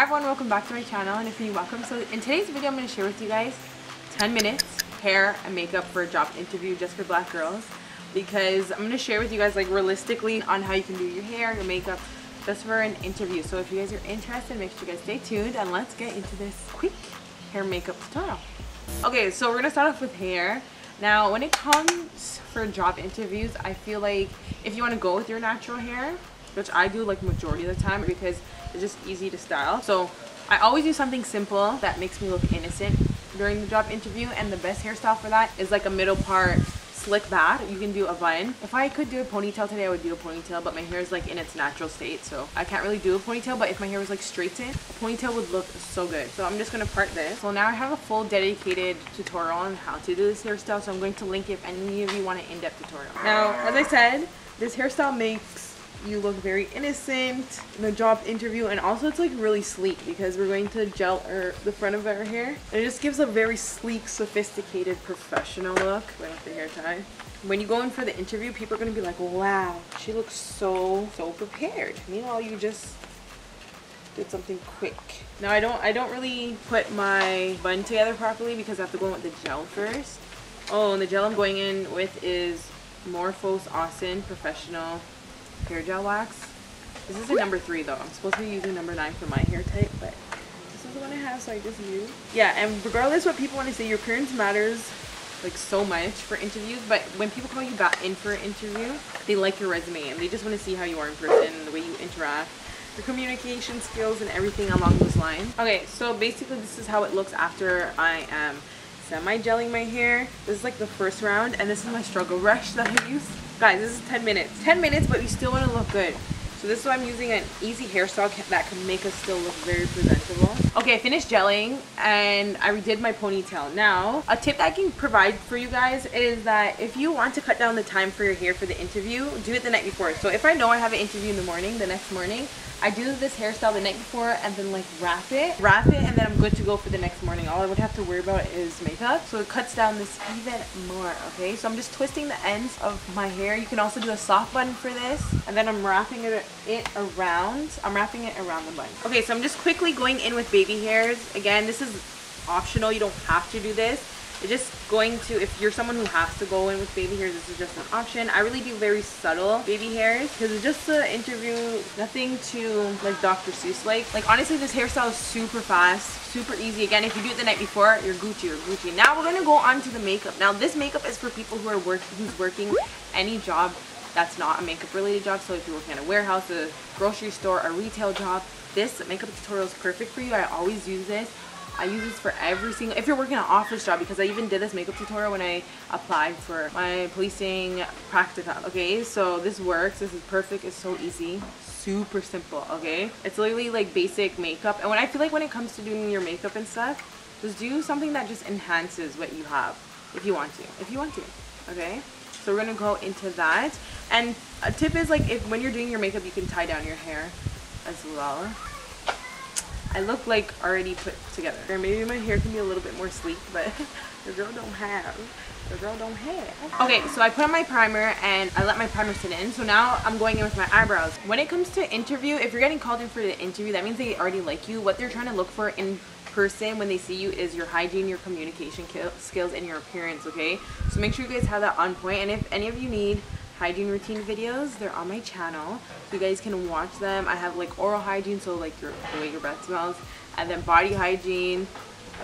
Hi everyone, welcome back to my channel and if you're welcome. So in today's video I'm going to share with you guys 10 minutes hair and makeup for a job interview just for black girls because I'm going to share with you guys like realistically on how you can do your hair, your makeup just for an interview. So if you guys are interested, make sure you guys stay tuned and let's get into this quick hair makeup tutorial. Okay, so we're going to start off with hair. Now when it comes for job interviews, I feel like if you want to go with your natural hair, which I do like majority of the time because it's just easy to style. So I always do something simple that makes me look innocent during the job interview and the best hairstyle for that is like a middle part slick back. You can do a bun. If I could do a ponytail today, I would do a ponytail, but my hair is like in its natural state, so I can't really do a ponytail, but if my hair was like straightened, a ponytail would look so good. So I'm just gonna part this. So now I have a full dedicated tutorial on how to do this hairstyle, so I'm going to link it if any of you want an in-depth tutorial. Now, as I said, this hairstyle makes you look very innocent in a job interview and also it's like really sleek because we're going to gel our, the front of our hair and it just gives a very sleek sophisticated professional look. Right off the hair tie when you go in for the interview people are going to be like wow she looks so so prepared. Meanwhile you just did something quick. Now i don't i don't really put my bun together properly because i have to go in with the gel first. Oh and the gel i'm going in with is Morfose Ossion professional hair gel wax. This is a number three though. I'm supposed to be using number nine for my hair type, but this is the one I have, so I just use. Yeah, and regardless what people want to say, your appearance matters like so much for interviews, but when people call you back in for an interview, they like your resume and they just want to see how you are in person, the way you interact, your communication skills and everything along those lines. Okay, so basically this is how it looks after I am semi-gelling my hair. This is like the first round and this is my struggle brush that I use. Guys, this is 10 minutes. 10 minutes, but you still want to look good. So this is why I'm using an easy hairstyle that can make us still look very presentable. Okay, I finished gelling and I redid my ponytail. Now, a tip that I can provide for you guys is that if you want to cut down the time for your hair for the interview, do it the night before. So if I know I have an interview in the morning, the next morning, I do this hairstyle the night before and then like wrap it, wrap it, and then I'm good to go for the next morning. All I would have to worry about is makeup. So it cuts down this even more, okay? So I'm just twisting the ends of my hair. You can also do a soft bun for this. And then I'm wrapping it, it around. I'm wrapping it around the bun. Okay, so I'm just quickly going in with baby hairs. Again, this is optional. You don't have to do this it's just going to, if you're someone who has to go in with baby hairs, this is just an option. I really do very subtle baby hairs because it's just an interview, nothing too like Dr. Seuss like. Like honestly, this hairstyle is super fast, super easy. Again, if you do it the night before, you're Gucci you're Gucci. Now we're gonna go on to the makeup. Now this makeup is for people who are working, who's working any job that's not a makeup related job. So if you're working at a warehouse, a grocery store, a retail job, this makeup tutorial is perfect for you. I always use this. I use this for every single, if you're working an office job, because I even did this makeup tutorial when I applied for my policing practicum, okay? So this works, this is perfect, it's so easy, super simple, okay? It's literally like basic makeup. And when I feel like when it comes to doing your makeup and stuff, just do something that just enhances what you have, if you want to, if you want to, okay? So we're gonna go into that. And a tip is like, if when you're doing your makeup, you can tie down your hair as well. I look like already put together. Or maybe my hair can be a little bit more sleek, but the girl don't have. The girl don't have. Okay, so I put on my primer and I let my primer sit in. So now I'm going in with my eyebrows. When it comes to interview, if you're getting called in for the interview, that means they already like you. What they're trying to look for in person when they see you is your hygiene, your communication skills, and your appearance, okay? So make sure you guys have that on point. And if any of you need hygiene routine videos. They're on my channel. So you guys can watch them. I have like oral hygiene, so like your, the way your breath smells. And then body hygiene.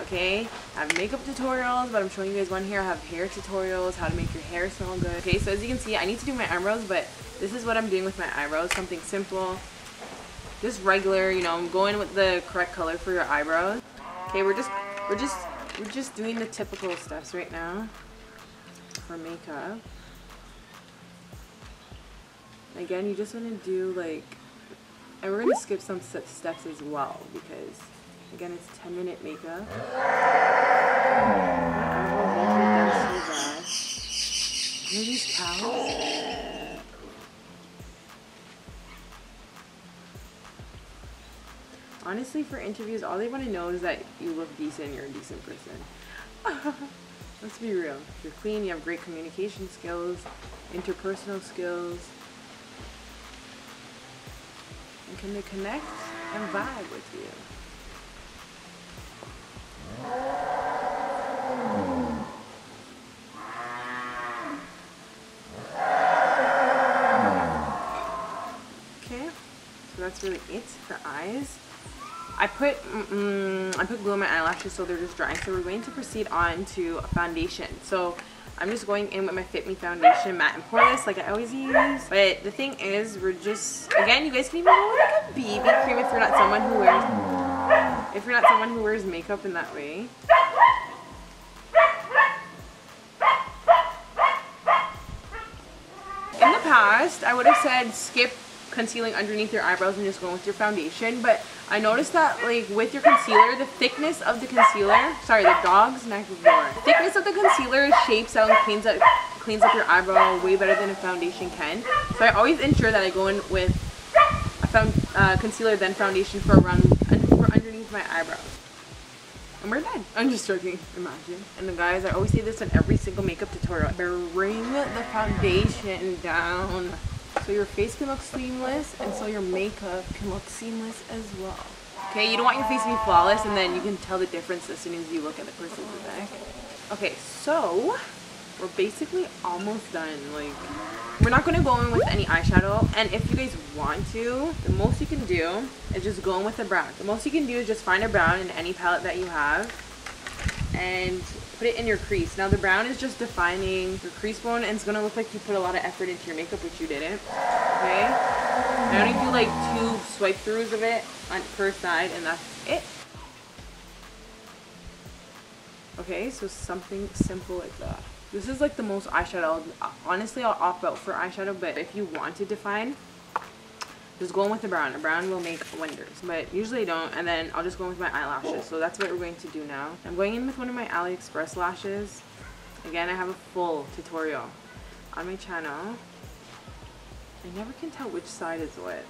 Okay, I have makeup tutorials, but I'm showing you guys one here. I have hair tutorials, how to make your hair smell good. Okay, so as you can see, I need to do my eyebrows, but this is what I'm doing with my eyebrows. Something simple, just regular, you know, I'm going with the correct color for your eyebrows. Okay, we're just, we're just, we're just doing the typical steps right now for makeup. Again, you just want to do like, and we're going to skip some steps as well because, again, it's 10 minute makeup. Are these cows? Honestly, for interviews, all they want to know is that you look decent, you're a decent person. Let's be real. You're clean, you have great communication skills, interpersonal skills, can they connect and vibe with you? Okay, so that's really it for eyes. I put mm, I put glue on my eyelashes so they're just dry. So we're going to proceed on to foundation. So I'm just going in with my Fit Me foundation matte and poreless like I always use. But the thing is, we're just again, you guys can even go like a BB cream if you're not someone who wears if you're not someone who wears makeup in that way. In the past, I would have said skip concealing underneath your eyebrows and just going with your foundation. But I noticed that like with your concealer, the thickness of the concealer, sorry, the dog's neck. The thickness of the concealer shapes out and cleans up, cleans up your eyebrow way better than a foundation can. So I always ensure that I go in with a found, uh, concealer then foundation for around for underneath my eyebrows. And we're done. I'm just joking, imagine. And the guys, I always say this in every single makeup tutorial. Bring the foundation down so your face can look seamless and so your makeup can look seamless as well. Okay, you don't want your face to be flawless and then you can tell the difference as soon as you look at the person in the back. Okay, so we're basically almost done. Like, we're not going to go in with any eyeshadow. And if you guys want to, the most you can do is just go in with a brown. The most you can do is just find a brown in any palette that you have and put it in your crease. Now the brown is just defining your crease bone and it's gonna look like you put a lot of effort into your makeup, which you didn't. Okay? I only do like two swipe throughs of it on per side and that's it. Okay, so something simple like that. This is like the most eyeshadow. Honestly, I'll opt out for eyeshadow, but if you want to define, just go in with the brown. The brown will make wonders, but usually I don't. And then I'll just go in with my eyelashes. So that's what we're going to do now. I'm going in with one of my AliExpress lashes. Again, I have a full tutorial on my channel. I never can tell which side is what.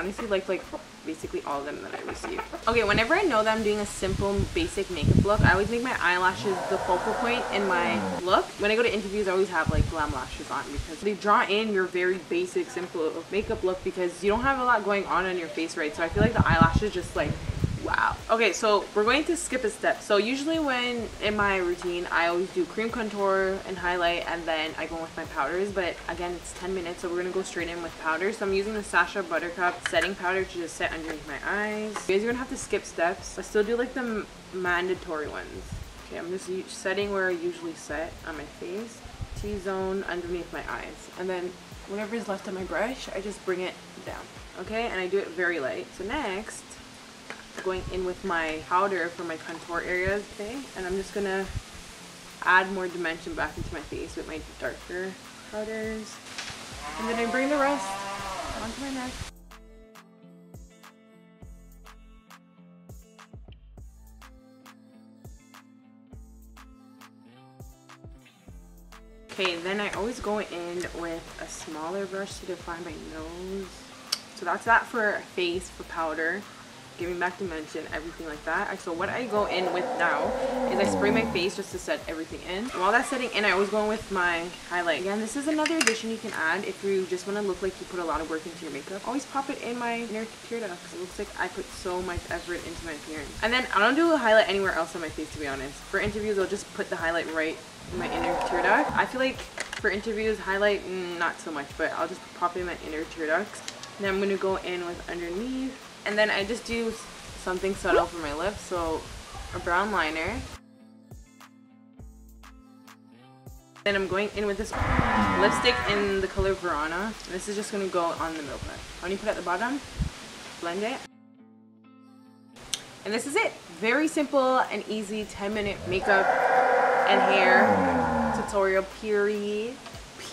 Honestly like like basically all of them that I receive. Okay, whenever I know that I'm doing a simple basic makeup look, I always make my eyelashes the focal point in my look. When I go to interviews, I always have like glam lashes on because they draw in your very basic simple makeup look because you don't have a lot going on on your face, right? So I feel like the eyelashes just like Wow. Okay, so we're going to skip a step. So usually when in my routine, I always do cream contour and highlight and then I go with my powders. But again, it's 10 minutes, so we're to go straight in with powder. So I'm using the Sacha Buttercup setting powder to just set underneath my eyes. You guys are to have to skip steps. I still do like the mandatory ones. Okay, I'm just setting where I usually set on my face. T-zone underneath my eyes. And then whatever is left on my brush, I just bring it down. Okay, and I do it very light. So next, going in with my powder for my contour areas, okay? And I'm just gonna add more dimension back into my face with my darker powders. And then I bring the rest onto my neck. Okay, then I always go in with a smaller brush to define my nose. So that's that for face, for powder giving back dimension, everything like that. So what I go in with now is I spray my face just to set everything in. While that's setting in, I always go in with my highlight. Again, this is another addition you can add if you just want to look like you put a lot of work into your makeup. Always pop it in my inner tear duct it looks like I put so much effort into my appearance. And then I don't do a highlight anywhere else on my face to be honest. For interviews, I'll just put the highlight right in my inner tear duct. I feel like for interviews, highlight, mm, not so much, but I'll just pop in my inner tear ducts. Then I'm going to go in with underneath and then I just do something subtle for my lips, so a brown liner. Then I'm going in with this lipstick in the color Verona. This is just going to go on the middle part. You put at the bottom, blend it. And this is it. Very simple and easy 10 minute makeup and hair tutorial period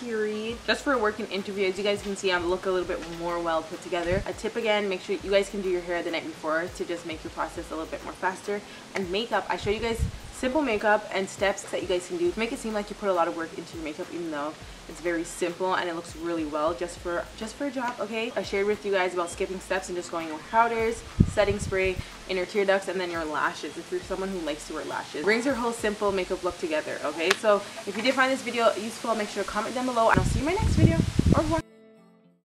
period. Just for a working interview, as you guys can see, I look a little bit more well put together. A tip again, make sure you guys can do your hair the night before to just make your process a little bit more faster. And makeup, I show you guys simple makeup and steps that you guys can do to make it seem like you put a lot of work into your makeup even though it's very simple and it looks really well. Just for just for a job okay? I shared with you guys about skipping steps and just going with powders setting spray inner tear ducts and then your lashes if you're someone who likes to wear lashes. Brings your whole simple makeup look together okay? So if you did find this video useful make sure to comment down below and i'll see you in my next video